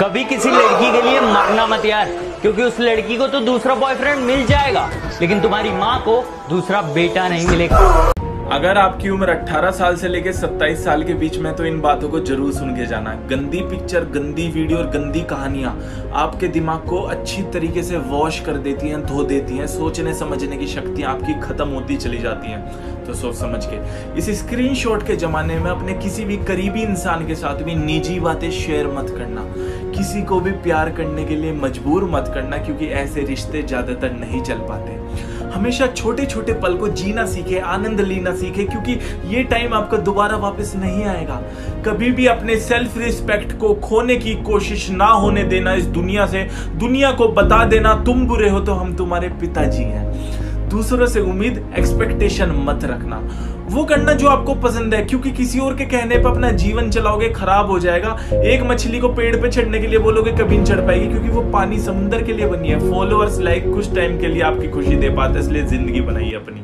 कभी किसी लड़की के लिए मरना मत यार, क्योंकि उस लड़की को तो दूसरा बॉयफ्रेंड मिल जाएगा, लेकिन तुम्हारी माँ को दूसरा बेटा नहीं मिलेगा। अगर आपकी उम्र 18 साल से लेकर 27 साल के बीच में तो इन बातों को ज़रूर सुन के जाना। गंदी पिक्चर गंदी वीडियो और गंदी कहानियाँ आपके दिमाग को अच्छी तरीके से वॉश कर देती हैं, धो देती हैं, सोचने, समझने की शक्तियाँ आपकी खत्म होती चली जाती हैं। तो सोच समझ के। इस स्क्रीनशॉट के जमाने में अपने किसी भी करीबी इंसान के साथ भी निजी बातें शेयर मत करना। किसी को भी प्यार करने के लिए मजबूर मत करना, क्योंकि ऐसे रिश्ते ज़्यादातर नहीं चल पाते। हमेशा छोटे छोटे पल को जीना सीखे, आनंद लेना सीखे, क्योंकि ये टाइम आपका दोबारा वापस नहीं आएगा। कभी भी अपने सेल्फ रिस्पेक्ट को खोने की कोशिश ना होने देना इस दुनिया से। दुनिया को बता देना, तुम बुरे हो तो हम तुम्हारे पिताजी हैं। दूसरों से उम्मीद एक्सपेक्टेशन मत रखना। वो करना जो आपको पसंद है, क्योंकि किसी और के कहने पर अपना जीवन चलाओगे, खराब हो जाएगा। एक मछली को पेड़ पे चढ़ने के लिए बोलोगे, कभी नहीं चढ़ पाएगी, क्योंकि वो पानी समुद्र के लिए बनी है। फॉलोअर्स लाइक कुछ टाइम के लिए आपकी खुशी दे पाते इसलिए ज़िंदगी बनाई अपनी।